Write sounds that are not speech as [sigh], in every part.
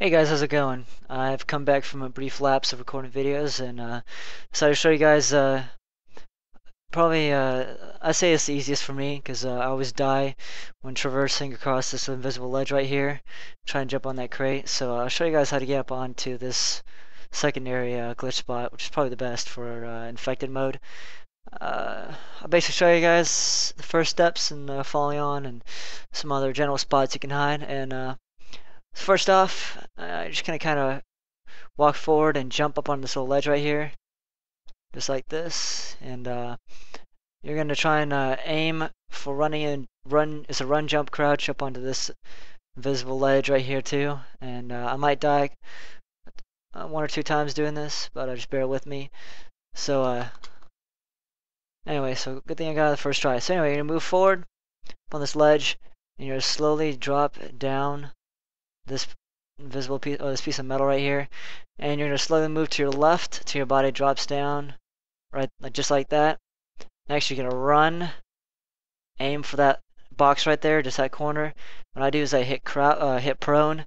Hey guys, how's it going? I've come back from a brief lapse of recording videos and uh, decided to show you guys uh, probably, uh, I say it's the easiest for me because uh, I always die when traversing across this invisible ledge right here, try and jump on that crate. So I'll show you guys how to get up onto this secondary uh, glitch spot, which is probably the best for uh, infected mode. Uh, I'll basically show you guys the first steps and uh, following on and some other general spots you can hide and uh, First off, uh, just gonna kind of walk forward and jump up on this little ledge right here, just like this, and uh, you're gonna try and uh, aim for running and run. It's a run, jump, crouch up onto this invisible ledge right here too, and uh, I might die uh, one or two times doing this, but uh, just bear with me. So uh, anyway, so good thing I got the first try. So anyway, you're gonna move forward up on this ledge, and you're gonna slowly drop down this invisible piece or this piece of metal right here and you're going to slowly move to your left till your body drops down right like just like that. Next you're going to run aim for that box right there just that corner. What I do is I hit crowd uh, hit prone.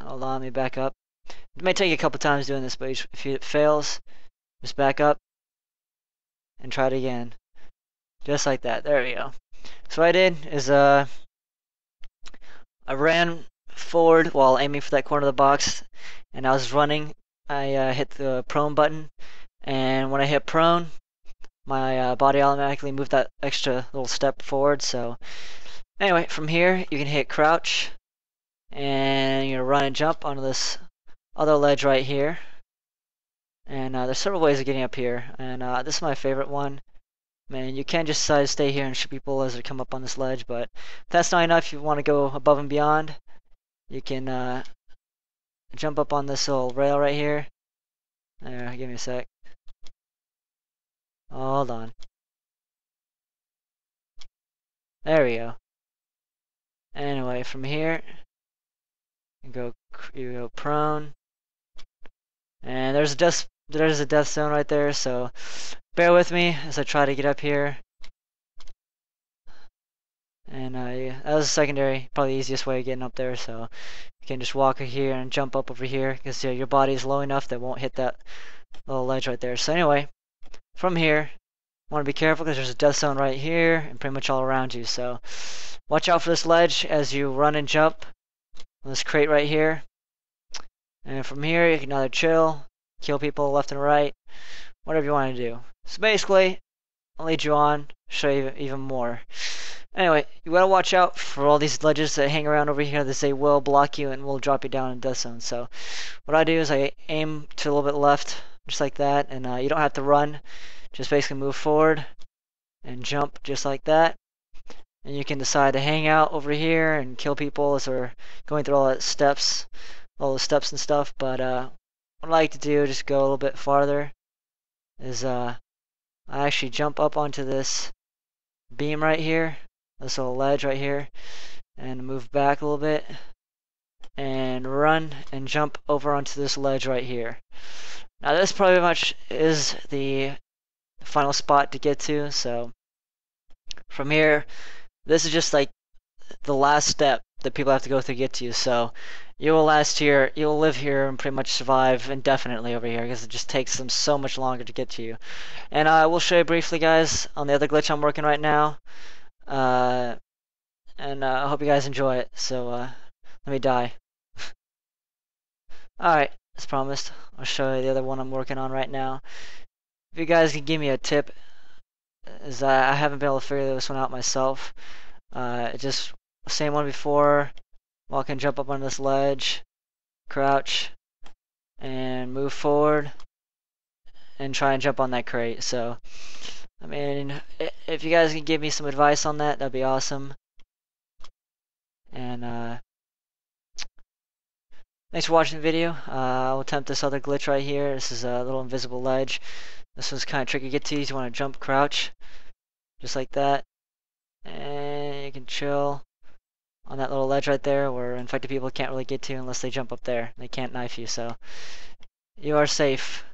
Hold on let me back up. It may take you a couple times doing this but if it fails just back up and try it again. Just like that. There we go. So what I did is uh I ran forward while aiming for that corner of the box and I was running. I uh, hit the prone button and when I hit prone my uh, body automatically moved that extra little step forward. So anyway from here you can hit crouch and you're gonna run and jump onto this other ledge right here. And uh, there's several ways of getting up here and uh, this is my favorite one Man, you can't just decide to stay here and shoot people as they come up on this ledge, but if that's not enough, If you want to go above and beyond, you can uh, jump up on this little rail right here. There, give me a sec. Hold on. There we go. Anyway, from here, you go you go prone, and there's a death there's a death zone right there. So bear with me as I try to get up here. And uh, yeah, that was secondary, probably the easiest way of getting up there. So you can just walk over here and jump up over here because yeah, your body is low enough that won't hit that little ledge right there. So anyway, from here, want to be careful because there's a death zone right here and pretty much all around you. So watch out for this ledge as you run and jump on this crate right here. And from here, you can either chill, kill people left and right, whatever you want to do. So basically, I'll lead you on, show you even more. Anyway, you gotta watch out for all these ledges that hang around over here that they will block you and will drop you down in death zone. So what I do is I aim to a little bit left, just like that, and uh, you don't have to run. Just basically move forward and jump just like that. And you can decide to hang out over here and kill people as we're going through all the steps, all the steps and stuff. But uh, what I like to do, is just go a little bit farther, is uh, I actually jump up onto this beam right here this little ledge right here and move back a little bit and run and jump over onto this ledge right here. Now this pretty much is the final spot to get to so from here this is just like the last step that people have to go through to get to you so you will last here you will live here and pretty much survive indefinitely over here because it just takes them so much longer to get to you and I will show you briefly guys on the other glitch I'm working right now uh, and uh, I hope you guys enjoy it. So uh, let me die. [laughs] Alright, as promised, I'll show you the other one I'm working on right now. If you guys can give me a tip, is I haven't been able to figure this one out myself. Uh, just same one before. Walk and jump up on this ledge, crouch, and move forward, and try and jump on that crate. So I mean, if you guys can give me some advice on that, that'd be awesome. And, uh, thanks for watching the video. Uh, I'll attempt this other glitch right here. This is a little invisible ledge. This one's kind of tricky to get to. You want to jump, crouch, just like that. And you can chill on that little ledge right there where infected people can't really get to unless they jump up there. They can't knife you, so you are safe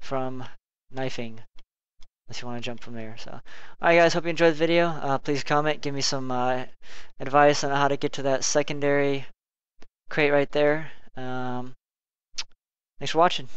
from knifing unless you want to jump from there. So, alright guys, hope you enjoyed the video. Uh, please comment, give me some uh, advice on how to get to that secondary crate right there. Um, thanks for watching.